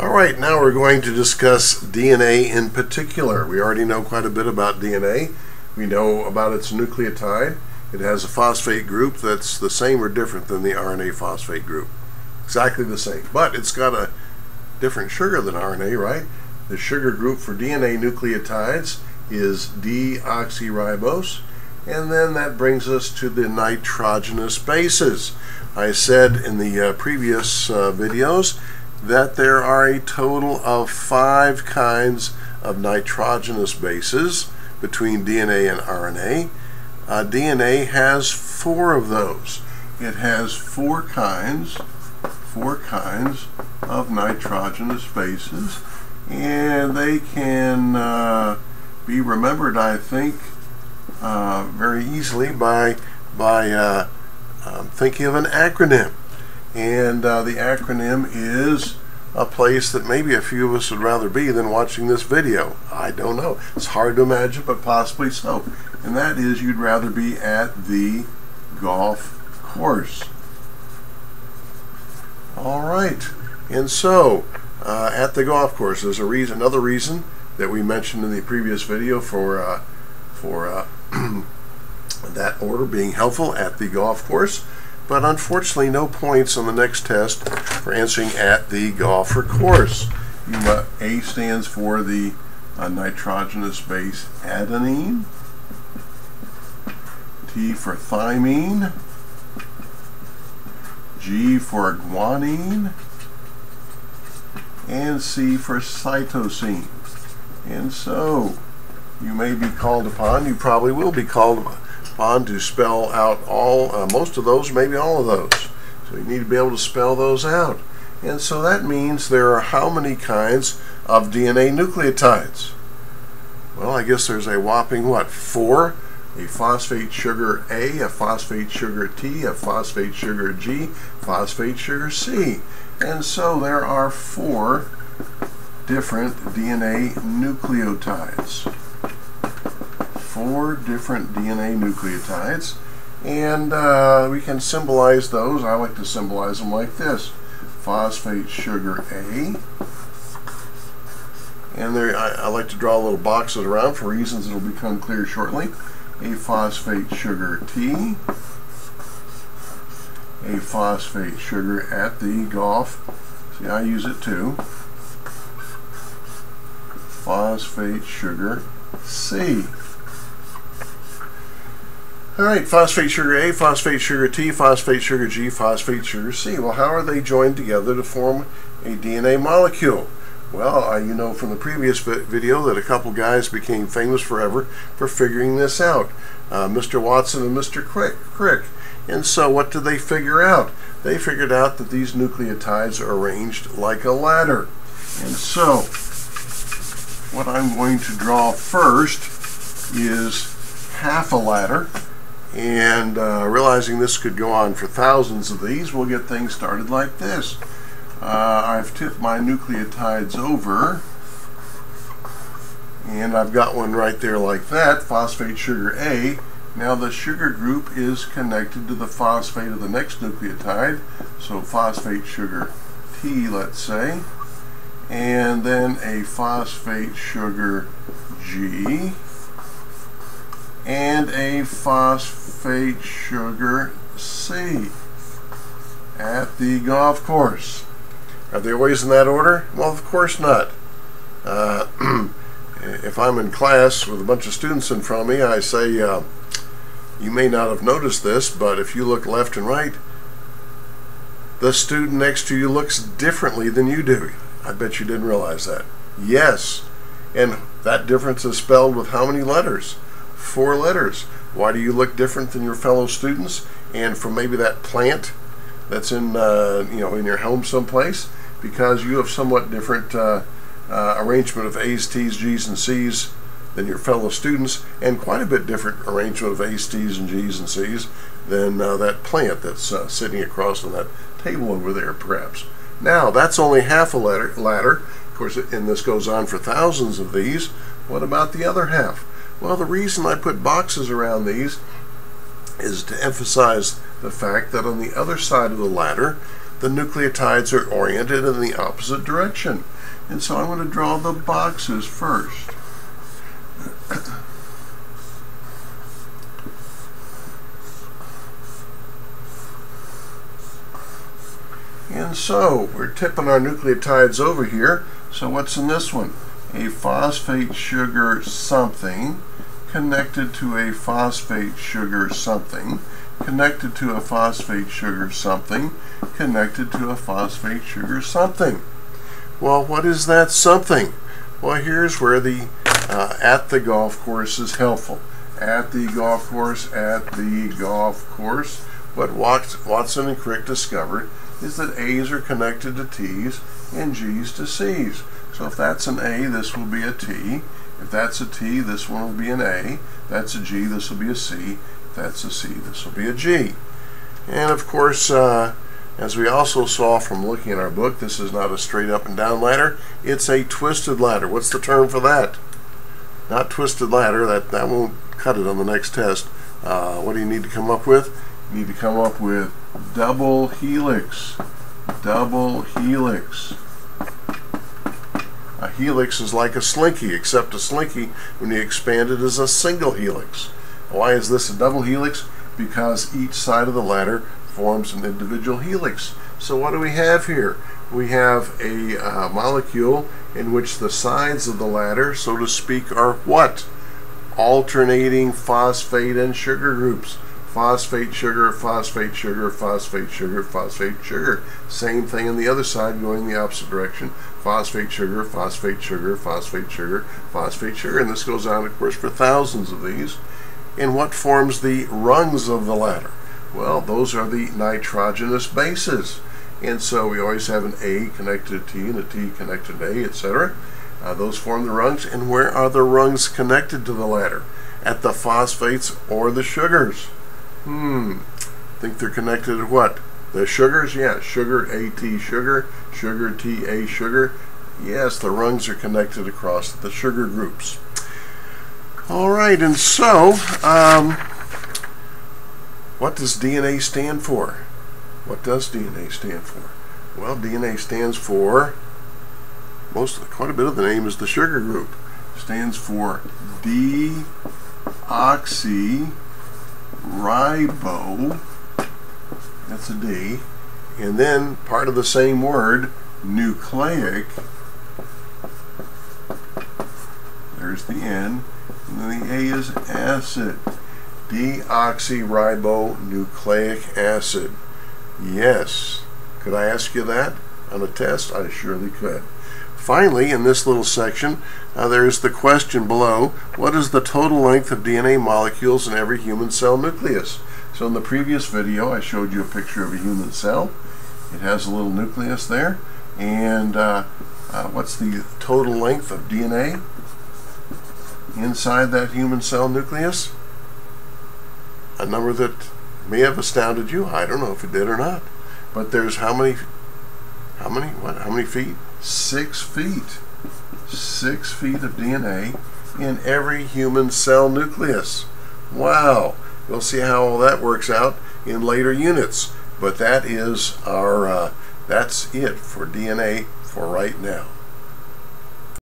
All right, now we're going to discuss DNA in particular. We already know quite a bit about DNA. We know about its nucleotide. It has a phosphate group that's the same or different than the RNA phosphate group. Exactly the same, but it's got a different sugar than RNA, right? The sugar group for DNA nucleotides is deoxyribose, and then that brings us to the nitrogenous bases. I said in the uh, previous uh, videos that there are a total of five kinds of nitrogenous bases between DNA and RNA. Uh, DNA has four of those. It has four kinds, four kinds of nitrogenous bases, and they can uh, be remembered, I think, uh, very easily by by uh, um, thinking of an acronym and uh, the acronym is a place that maybe a few of us would rather be than watching this video. I don't know. It's hard to imagine, but possibly so. And that is you'd rather be at the golf course. All right. And so, uh, at the golf course, there's a reason, another reason that we mentioned in the previous video for uh, for uh, that order being helpful at the golf course but unfortunately no points on the next test for answering at the golfer course. A stands for the uh, nitrogenous base adenine, T for thymine, G for guanine, and C for cytosine. And so, you may be called upon, you probably will be called upon on to spell out all, uh, most of those, maybe all of those. So you need to be able to spell those out. And so that means there are how many kinds of DNA nucleotides? Well, I guess there's a whopping, what, four? A phosphate sugar A, a phosphate sugar T, a phosphate sugar G, phosphate sugar C. And so there are four different DNA nucleotides four different DNA nucleotides and uh, we can symbolize those. I like to symbolize them like this. Phosphate sugar A and there I, I like to draw little boxes around for reasons that will become clear shortly. A phosphate sugar T a phosphate sugar at the golf. See, I use it too. Phosphate sugar C. All right, phosphate sugar A, phosphate sugar T, phosphate sugar G, phosphate sugar C. Well, how are they joined together to form a DNA molecule? Well, uh, you know from the previous video that a couple guys became famous forever for figuring this out. Uh, Mr. Watson and Mr. Crick. And so what did they figure out? They figured out that these nucleotides are arranged like a ladder. And so, what I'm going to draw first is half a ladder and uh, realizing this could go on for thousands of these, we'll get things started like this. Uh, I've tipped my nucleotides over, and I've got one right there like that, phosphate sugar A. Now the sugar group is connected to the phosphate of the next nucleotide, so phosphate sugar T, let's say, and then a phosphate sugar G, and a phosphate sugar C at the golf course. Are they always in that order? Well, of course not. Uh, if I'm in class with a bunch of students in front of me, I say, uh, you may not have noticed this, but if you look left and right, the student next to you looks differently than you do. I bet you didn't realize that. Yes, and that difference is spelled with how many letters? Four letters. Why do you look different than your fellow students and from maybe that plant that's in uh, you know in your home someplace? Because you have somewhat different uh, uh, arrangement of A's, T's, G's, and C's than your fellow students, and quite a bit different arrangement of A's, T's, and G's and C's than uh, that plant that's uh, sitting across on that table over there, perhaps. Now, that's only half a letter, ladder. Of course, and this goes on for thousands of these. What about the other half? Well, the reason I put boxes around these is to emphasize the fact that on the other side of the ladder, the nucleotides are oriented in the opposite direction. And so I'm going to draw the boxes first. And so we're tipping our nucleotides over here. So what's in this one? A phosphate sugar something connected to a phosphate sugar something connected to a phosphate sugar something connected to a phosphate sugar something. Well, what is that something? Well, here's where the uh, at the golf course is helpful. At the golf course, at the golf course. What Watson and Crick discovered is that A's are connected to T's and G's to C's. So if that's an A, this will be a T. If that's a T, this one will be an A. If that's a G, this will be a C. If that's a C, this will be a G. And of course, uh, as we also saw from looking at our book, this is not a straight up and down ladder. It's a twisted ladder. What's the term for that? Not twisted ladder. That, that won't cut it on the next test. Uh, what do you need to come up with? You need to come up with double helix. Double helix. A helix is like a slinky, except a slinky, when you expand it, is a single helix. Why is this a double helix? Because each side of the ladder forms an individual helix. So what do we have here? We have a uh, molecule in which the sides of the ladder, so to speak, are what? Alternating phosphate and sugar groups phosphate sugar, phosphate sugar, phosphate sugar, phosphate sugar. Same thing on the other side going the opposite direction. Phosphate sugar, phosphate sugar, phosphate sugar, phosphate sugar. And this goes on, of course, for thousands of these. And what forms the rungs of the ladder? Well, those are the nitrogenous bases. And so we always have an A connected to T and a T connected to A, etc. Uh, those form the rungs. And where are the rungs connected to the ladder? At the phosphates or the sugars? Hmm. Think they're connected to what? The sugars? Yeah, sugar, AT sugar, sugar, TA sugar. Yes, the rungs are connected across the sugar groups. All right, and so, um, what does DNA stand for? What does DNA stand for? Well, DNA stands for, most, quite a bit of the name is the sugar group. Stands for deoxy ribo, that's a D, and then part of the same word, nucleic, there's the N, and then the A is acid, deoxyribonucleic acid. Yes, could I ask you that on a test? I surely could. Finally, in this little section, uh, there's the question below, what is the total length of DNA molecules in every human cell nucleus? So in the previous video, I showed you a picture of a human cell. It has a little nucleus there. And uh, uh, what's the total length of DNA inside that human cell nucleus? A number that may have astounded you. I don't know if it did or not. But there's how many, how many, what, how many feet? Six feet, six feet of DNA in every human cell nucleus. Wow. We'll see how all that works out in later units. But that is our, uh, that's it for DNA for right now.